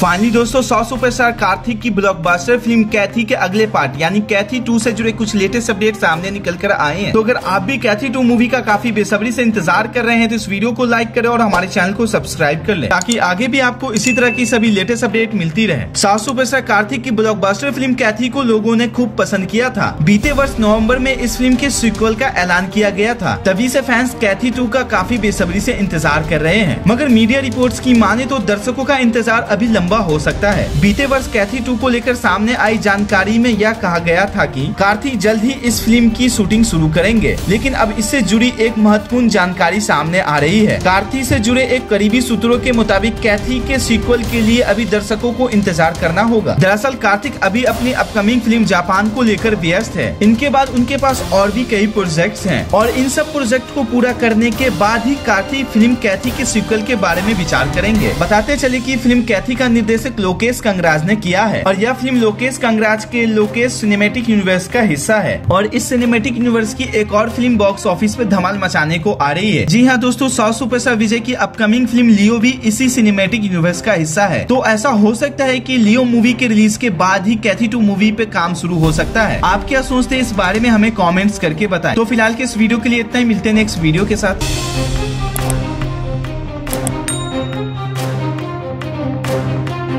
Finally दोस्तों, सौ superstar Kartik की ब्लॉकबस्टर फ़िल्म कैथी के अगले पार्ट यानी कैथी टू से जुड़े कुछ लेटेस्ट अपडेट सामने निकल कर आए हैं। तो अगर आप भी कैथी टू मूवी का काफ़ी बेसब्री से इंतज़ार कर रहे हैं तो इस वीडियो को लाइक करें और हमारे चैनल को सब्सक्राइब कर लें, ताकि आगे भी आपको इसी तरह की सभी लेटेस्ट अपडेट मिलती रहे। सौ सुपरस्टार कार्तिक की ब्लॉकबस्टर फ़िल्म कैथी को लोगो ने खूब पसंद किया था। बीते वर्ष नवंबर में इस फ़िल्म के सिक्वल का ऐलान किया गया था। तभी ऐसी फैंस कैथी टू का काफ़ी बेसब्री ऐसी इंतज़ार कर रहे हैं। मगर मीडिया रिपोर्ट की माने तो दर्शकों का इंतज़ार अभी लंबा हो सकता है। बीते वर्ष कैथी टू को लेकर सामने आई जानकारी में यह कहा गया था कि कार्ति जल्द ही इस फ़िल्म की शूटिंग शुरू करेंगे, लेकिन अब इससे जुड़ी एक महत्वपूर्ण जानकारी सामने आ रही है। कार्ति से जुड़े एक करीबी सूत्रों के मुताबिक कैथी के सीक्वल के लिए अभी दर्शकों को इंतज़ार करना होगा। दरअसल कार्तिक अभी अपनी अपकमिंग फ़िल्म जापान को लेकर व्यस्त है। इनके बाद उनके पास और भी कई प्रोजेक्ट हैं और इन सब प्रोजेक्ट को पूरा करने के बाद ही कार्तिक फ़िल्म कैथी के सीक्वल के बारे में विचार करेंगे। बताते चले की फ़िल्म कैथी का निर्देशक लोकेश कंगराज ने किया है और यह फ़िल्म लोकेश कंगराज के लोकेश सिनेमेटिक यूनिवर्स का हिस्सा है। और इस सिनेमेटिक यूनिवर्स की एक और फ़िल्म बॉक्स ऑफ़िस पे धमाल मचाने को आ रही है। जी हाँ दोस्तों, सौ सुपरस्टार विजय की अपकमिंग फ़िल्म लियो भी इसी सिनेमेटिक यूनिवर्स का हिस्सा है। तो ऐसा हो सकता है की लियो मूवी के रिलीज़ के बाद ही कैथी टू मूवी पे काम शुरू हो सकता है। आप क्या सोचते हैं इस बारे में हमें कॉमेंट्स करके बताए। तो फ़िलहाल के इस वीडियो के लिए इतना ही। मिलते हैं नेक्स्ट वीडियो के साथ।